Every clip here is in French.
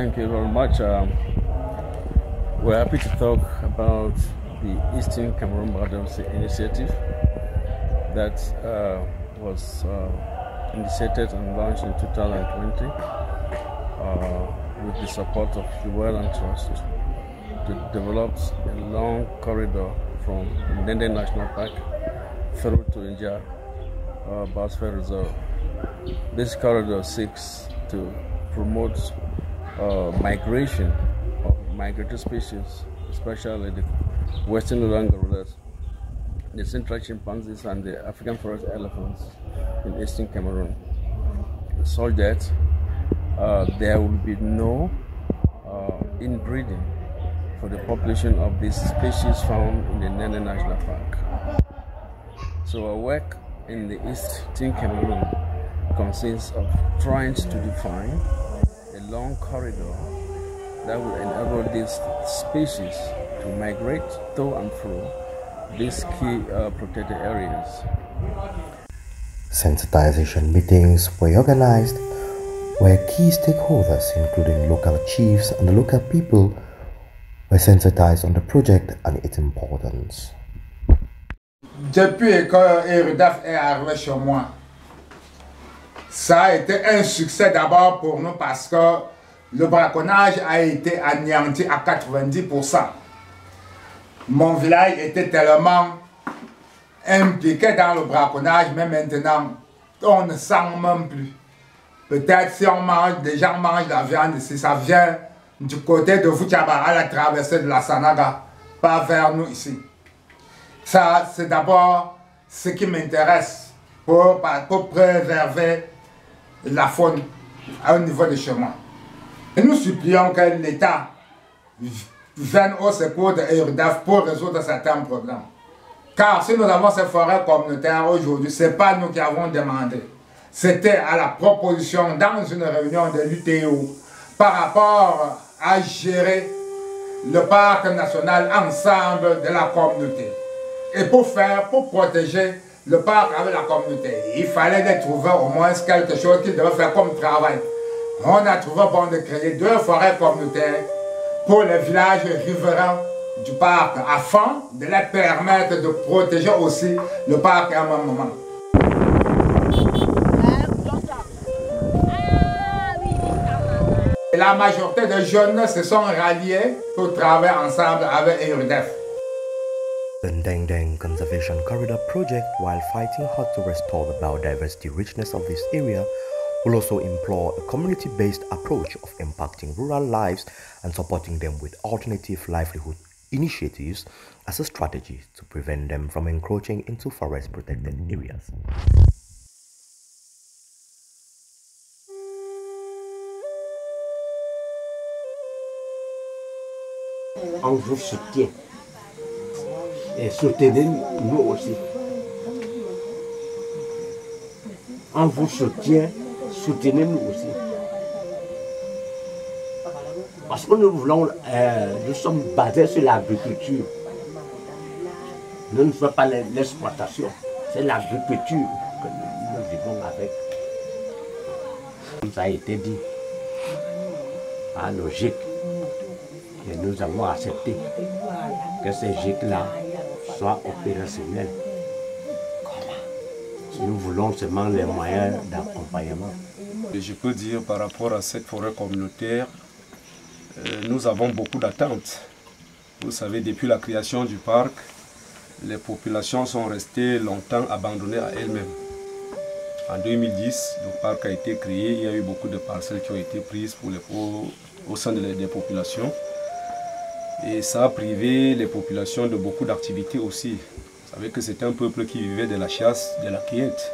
Thank you very much. Um, we're happy to talk about the Eastern Cameroon Brothers Initiative that uh, was uh, initiated and launched in 2020 uh, with the support of the Wellland Trust to develop a long corridor from Ndende National Park through to India uh, Biosphere Reserve. This corridor seeks to promote uh, migration of migratory species, especially the western gorillas, the central chimpanzees, and the African forest elephants in eastern Cameroon, so that uh, there will be no uh, inbreeding for the population of these species found in the Nene National Park. So our work in the East eastern Cameroon consists of trying to define long corridor that will enable these species to migrate to and fro these key uh, protected areas. Sensitization meetings were organized where key stakeholders, including local chiefs and the local people, were sensitized on the project and its importance. Depuis que Eridaf est arrivé chez moi, ça a été un succès d'abord pour nous parce que le braconnage a été anéanti à 90%. Mon village était tellement impliqué dans le braconnage, mais maintenant, on ne sent même plus. Peut-être si on mange, des gens mangent la viande, si ça vient du côté de Fouchaba à la traversée de la Sanaga, pas vers nous ici. Ça, c'est d'abord ce qui m'intéresse pour, pour préserver la faune au niveau de chez moi. Et nous supplions que l'État vienne au secours de EURDAF pour résoudre certains problèmes. Car si nous avons ces forêts communautaires aujourd'hui, ce n'est pas nous qui avons demandé. C'était à la proposition dans une réunion de l'UTO par rapport à gérer le parc national ensemble de la communauté. Et pour faire, pour protéger le parc avec la communauté, il fallait trouver au moins quelque chose qui devait faire comme travail. On a trouvé bon de créer deux forêts communautaires pour les villages riverains du parc afin de les permettre de protéger aussi le parc à un moment. La majorité des jeunes se sont ralliés pour travailler ensemble avec EURDEF. The Ndeng Deng Conservation Corridor project, while fighting hard to restore the biodiversity richness of this area, will also employ a community-based approach of impacting rural lives and supporting them with alternative livelihood initiatives as a strategy to prevent them from encroaching into forest protected areas. On vous Et soutenez-nous aussi. On vous soutient, soutenez-nous aussi. Parce que nous voulons, euh, nous sommes basés sur l'agriculture. Nous ne faisons pas l'exploitation, c'est l'agriculture que nous, nous, vivons avec. Comme ça a été dit, à logique, et nous avons accepté que ces GIC-là soient opérationnels. Nous voulons seulement les moyens d'accompagnement. Je peux dire par rapport à cette forêt communautaire, euh, nous avons beaucoup d'attentes. Vous savez, depuis la création du parc, les populations sont restées longtemps abandonnées à elles-mêmes. En 2010, le parc a été créé, il y a eu beaucoup de parcelles qui ont été prises pour les, pour, au sein des populations. Et ça a privé les populations de beaucoup d'activités aussi. Vous savez que c'est un peuple qui vivait de la chasse, de la cueillette.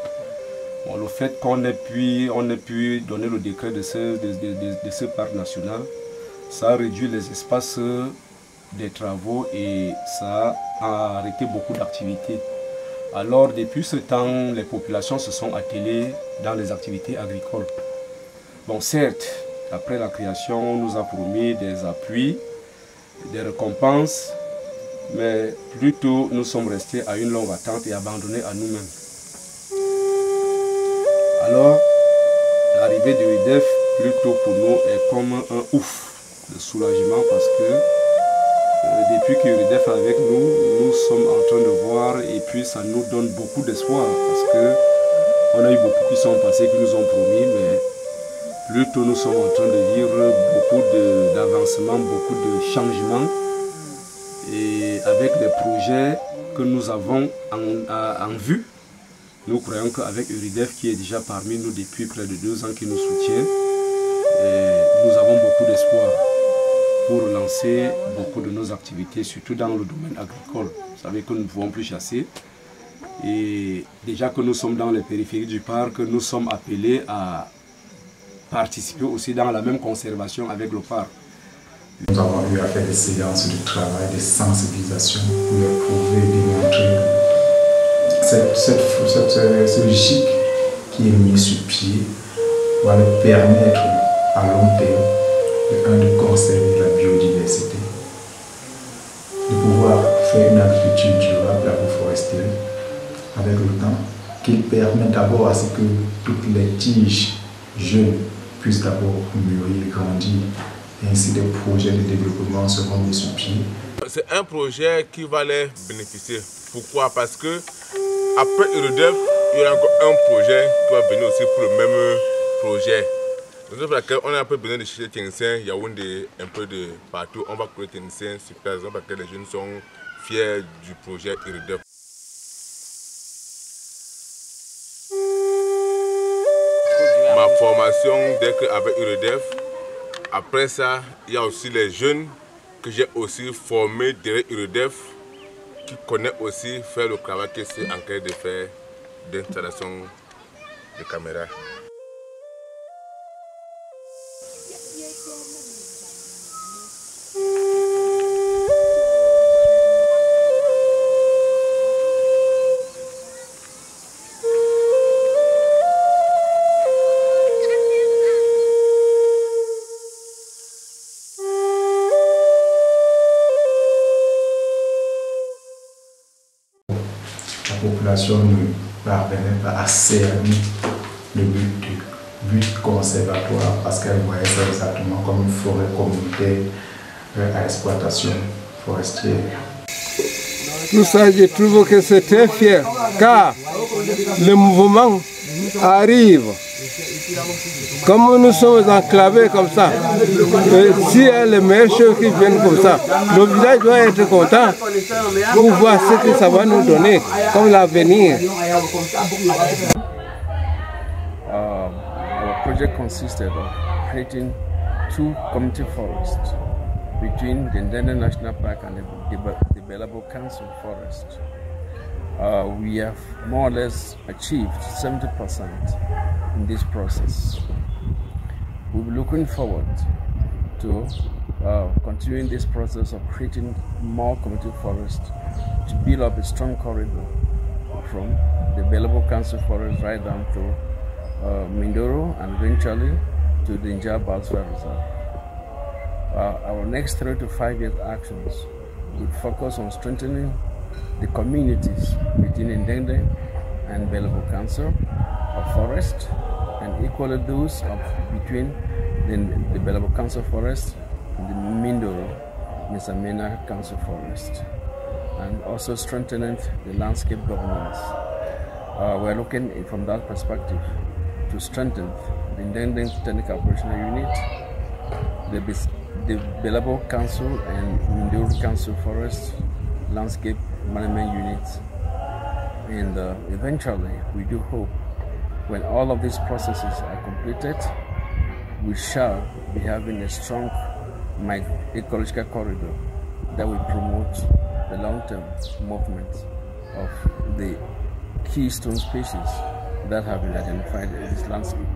Bon, le fait qu'on ait, pu, ait pu donner le décret de ce, de ce parc national, ça a réduit les espaces des travaux et ça a arrêté beaucoup d'activités. Alors depuis ce temps, les populations se sont attelées dans les activités agricoles. Bon certes, après la création, on nous a promis des appuis, des récompenses, mais plutôt nous sommes restés à une longue attente et abandonnés à nous-mêmes. Alors, l'arrivée de UDEF plutôt pour nous est comme un ouf de soulagement parce que euh, depuis que est avec nous, nous sommes en train de voir et puis ça nous donne beaucoup d'espoir parce que on a eu beaucoup qui sont passés, qui nous ont promis, mais plutôt nous sommes en train de vivre beaucoup d'avancements, beaucoup de changements et avec les projets que nous avons en, vue, nous croyons qu'avec Uridef qui est déjà parmi nous depuis près de deux ans, qui nous soutient, nous avons beaucoup d'espoir pour lancer beaucoup de nos activités, surtout dans le domaine agricole. Vous savez que nous ne pouvons plus chasser. Et déjà que nous sommes dans les périphéries du parc, nous sommes appelés à participer aussi dans la même conservation avec le parc. Nous avons eu à faire des séances de travail, des sensibilisations pour prouver, démontrer cette, cette, cette logique qui est mise sur pied va leur permettre à long terme de, de conserver la biodiversité, de pouvoir faire une agriculture durable, agroforestière, avec le temps, qui permet d'abord à ce que toutes les tiges jeunes puissent d'abord mûrir, grandir, ainsi des projets de développement seront mis sur pied. C'est un projet qui va les bénéficier. Pourquoi? Parce que après il y aura encore un projet qui va venir aussi pour le même projet. C'est laquelle on a un peu besoin de chercher techniciens, Yaoundé, un peu de partout. On va créer techniciens place parce que les jeunes sont fiers du projet Eurodev. Formation, dès qu'avec Uredef, après ça, il y a aussi les jeunes que j'ai aussi formés derrière Uredef qui connaissent aussi faire le travail que c'est en train de faire d'installation de caméras. Population ne parvenait pas à cerner le but du but conservatoire parce qu'elle voyait ça exactement comme une forêt communautaire à exploitation forestière. Tout ça, je trouve que c'est très fier car le mouvement arrive. Comme nous sommes enclavés comme ça, si y a les meilleures choses qui viennent comme ça, le village doit être content pour voir ce que ça va nous donner comme l'avenir. Um, our project consisted of creating two community forests between the Ndende National Park and the, the, Council Forest. Uh, we have more or less achieved 70% in this process. We'll be looking forward to uh, continuing this process of creating more community forests to build up a strong corridor from the Belabo Council Forest right down to uh, Mindoro and eventually to the Njab Biosphere Reserve. Uh, our next three to five year actions will focus on strengthening the communities between Ndende and Belabo Council of Forest and equally those of between the, the Belabo Council Forest and the Mindoro Nisamena Council Forest and also strengthening the landscape governance. Uh, we're looking from that perspective to strengthen the Ndende Technical Operational Unit, the the Belabo Council and Mindoro Council Forest Landscape Management Units. And uh, eventually, we do hope when all of these processes are completed, we shall be having a strong ecological corridor that will promote the long-term movement of the keystone species that have been identified in this landscape.